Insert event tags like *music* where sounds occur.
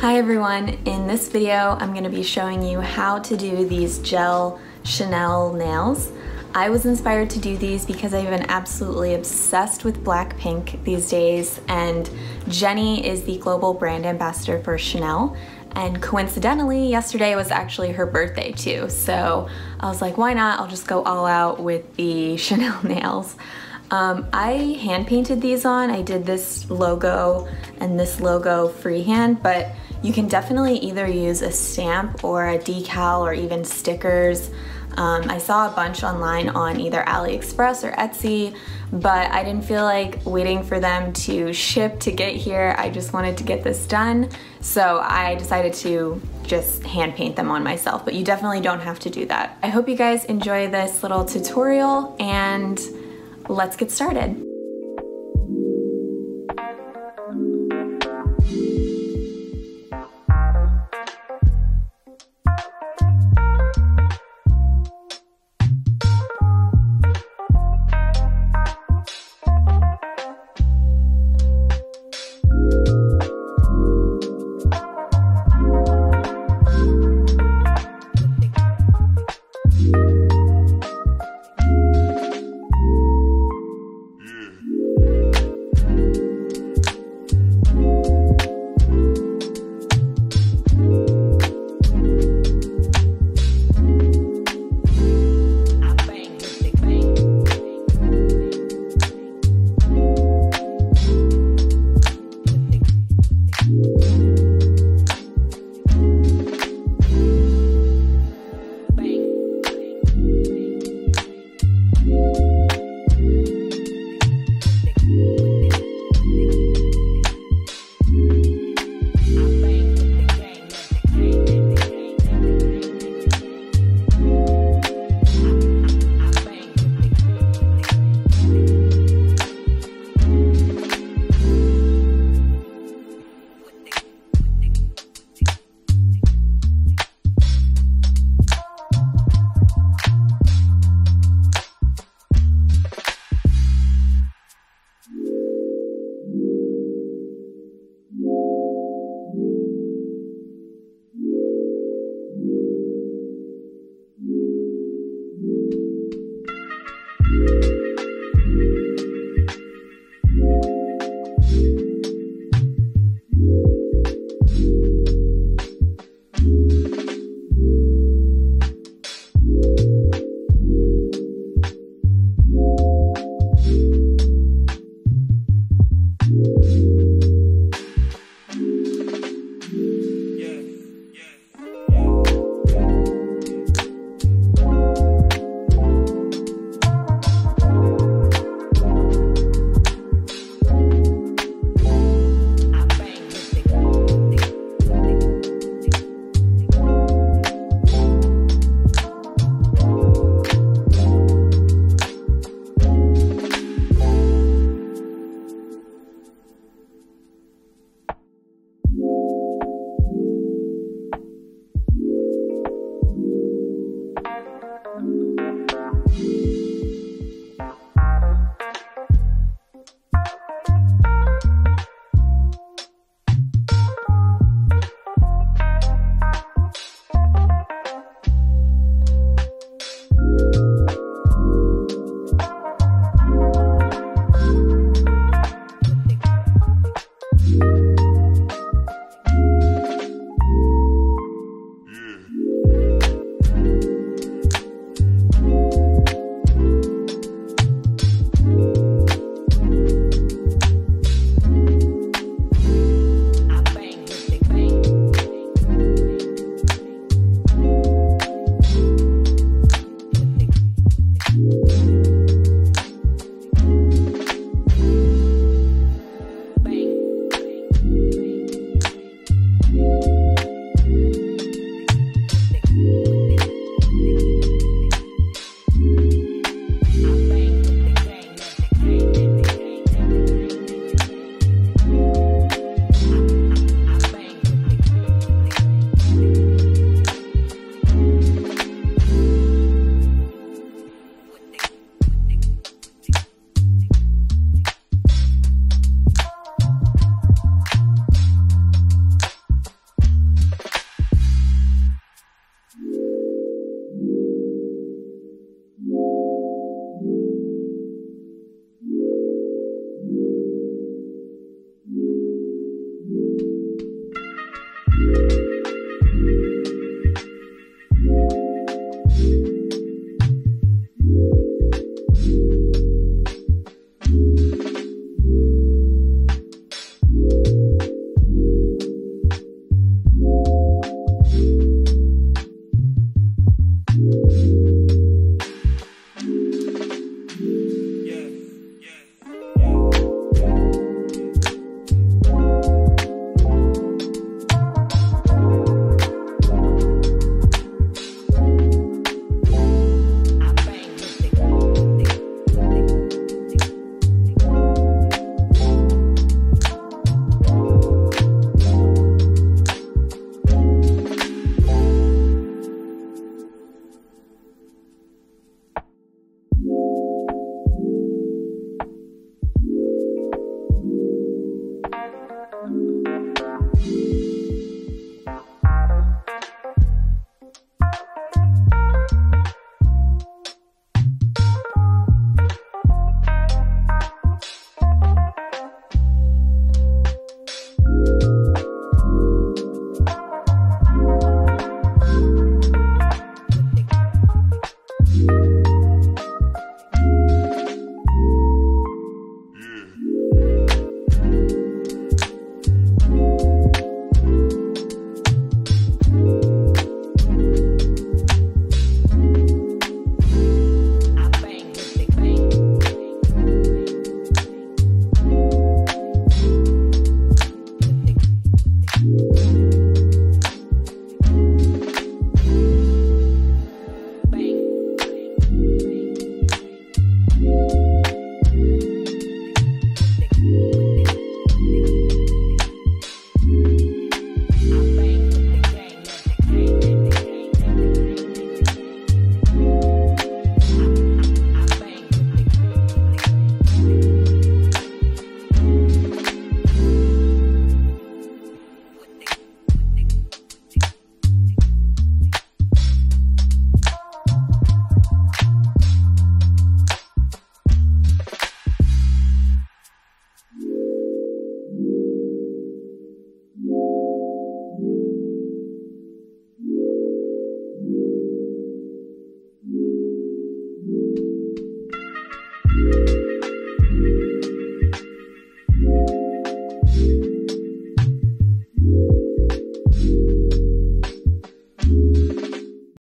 Hi everyone, in this video I'm going to be showing you how to do these gel Chanel nails. I was inspired to do these because I've been absolutely obsessed with Blackpink these days and Jennie is the global brand ambassador for Chanel and coincidentally yesterday was actually her birthday too so I was like why not I'll just go all out with the *laughs* Chanel nails. Um, I hand painted these on. I did this logo and this logo freehand, but you can definitely either use a stamp or a decal or even stickers. Um, I saw a bunch online on either AliExpress or Etsy, but I didn't feel like waiting for them to ship to get here. I just wanted to get this done. So I decided to just hand paint them on myself, but you definitely don't have to do that. I hope you guys enjoy this little tutorial and let's get started.